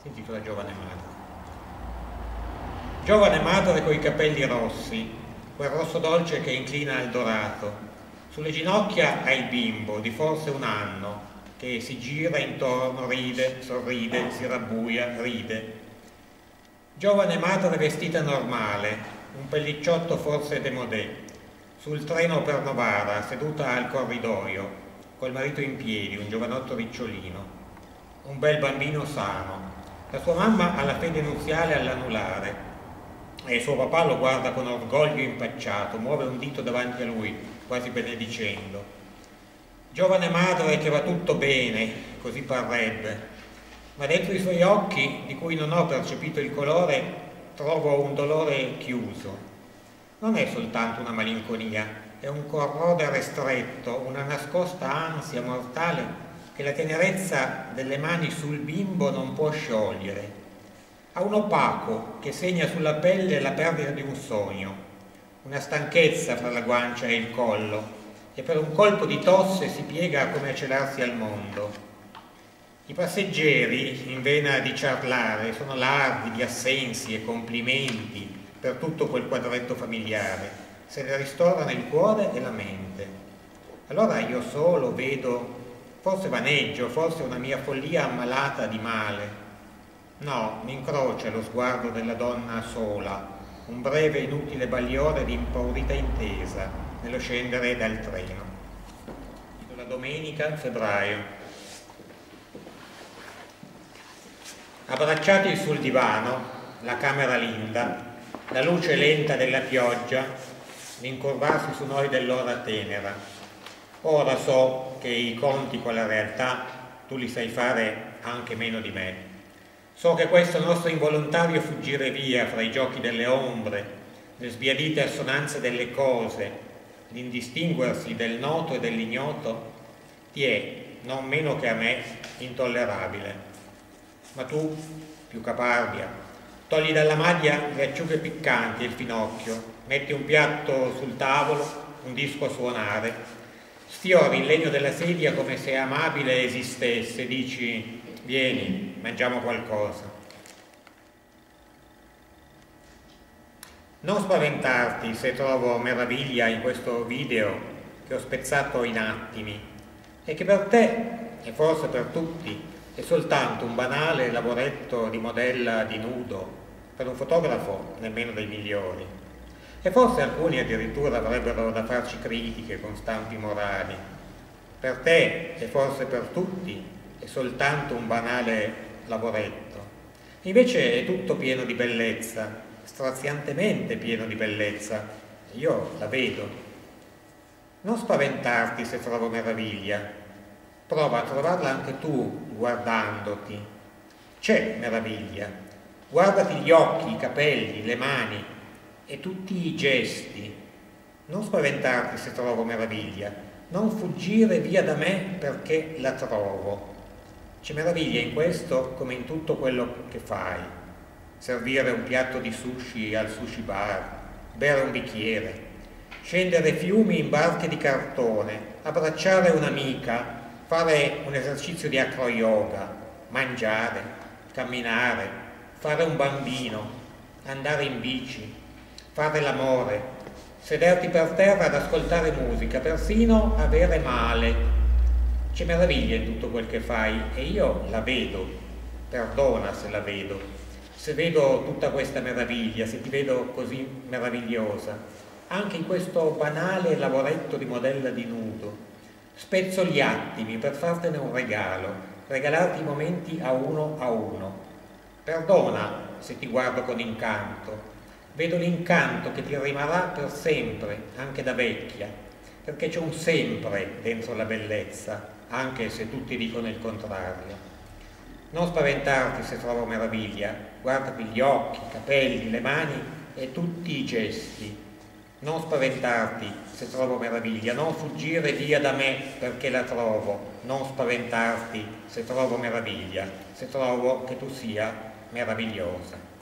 si intitola Giovane Madre. Giovane madre coi capelli rossi, quel rosso dolce che inclina al dorato, sulle ginocchia ha il bimbo di forse un anno, che si gira intorno, ride, sorride, si rabbuia, ride. Giovane madre vestita normale, un pellicciotto forse demodè, sul treno per Novara, seduta al corridoio, col marito in piedi, un giovanotto ricciolino, un bel bambino sano. La sua mamma ha la fede nuziale all'anulare e suo papà lo guarda con orgoglio impacciato, muove un dito davanti a lui, quasi benedicendo. Giovane madre che va tutto bene, così parrebbe, ma dentro i suoi occhi, di cui non ho percepito il colore, trovo un dolore chiuso. Non è soltanto una malinconia, è un corrodere stretto, una nascosta ansia mortale che la tenerezza delle mani sul bimbo non può sciogliere. Ha un opaco che segna sulla pelle la perdita di un sogno, una stanchezza fra la guancia e il collo, e per un colpo di tosse si piega come a celarsi al mondo. I passeggeri, in vena di ciarlare, sono larghi di assensi e complimenti per tutto quel quadretto familiare, se ne ristorano il cuore e la mente. Allora io solo vedo, forse vaneggio, forse una mia follia ammalata di male. No, mi incrocia lo sguardo della donna sola, un breve inutile bagliore di impaurita intesa, nello scendere dal treno. La domenica, febbraio. Abbracciati sul divano, la camera linda, la luce lenta della pioggia, l'incurvarsi su noi dell'ora tenera. Ora so che i conti con la realtà tu li sai fare anche meno di me. So che questo nostro involontario fuggire via fra i giochi delle ombre, le sbiadite assonanze delle cose, l'indistinguersi del noto e dell'ignoto ti è, non meno che a me, intollerabile. Ma tu, più caparbia, togli dalla maglia le acciughe piccanti e il finocchio, metti un piatto sul tavolo, un disco a suonare, sfiori il legno della sedia come se amabile esistesse, dici vieni, mangiamo qualcosa. Non spaventarti se trovo meraviglia in questo video che ho spezzato in attimi e che per te, e forse per tutti, è soltanto un banale lavoretto di modella di nudo, per un fotografo nemmeno dei migliori. E forse alcuni addirittura avrebbero da farci critiche con stampi morali. Per te, e forse per tutti, è soltanto un banale lavoretto. Invece è tutto pieno di bellezza, straziantemente pieno di bellezza. Io la vedo. Non spaventarti se trovo meraviglia. Prova a trovarla anche tu guardandoti. C'è meraviglia. Guardati gli occhi, i capelli, le mani e tutti i gesti. Non spaventarti se trovo meraviglia. Non fuggire via da me perché la trovo. C'è meraviglia in questo come in tutto quello che fai servire un piatto di sushi al sushi bar, bere un bicchiere, scendere fiumi in barche di cartone, abbracciare un'amica, fare un esercizio di acro yoga, mangiare, camminare, fare un bambino, andare in bici, fare l'amore, sederti per terra ad ascoltare musica, persino avere male. C'è meraviglia in tutto quel che fai e io la vedo, perdona se la vedo se vedo tutta questa meraviglia, se ti vedo così meravigliosa, anche in questo banale lavoretto di modella di nudo, spezzo gli attimi per fartene un regalo, regalarti i momenti a uno a uno. Perdona se ti guardo con incanto, vedo l'incanto che ti rimarrà per sempre, anche da vecchia, perché c'è un sempre dentro la bellezza, anche se tutti dicono il contrario. Non spaventarti se trovo meraviglia, guardati gli occhi, i capelli, le mani e tutti i gesti. Non spaventarti se trovo meraviglia, non fuggire via da me perché la trovo, non spaventarti se trovo meraviglia, se trovo che tu sia meravigliosa.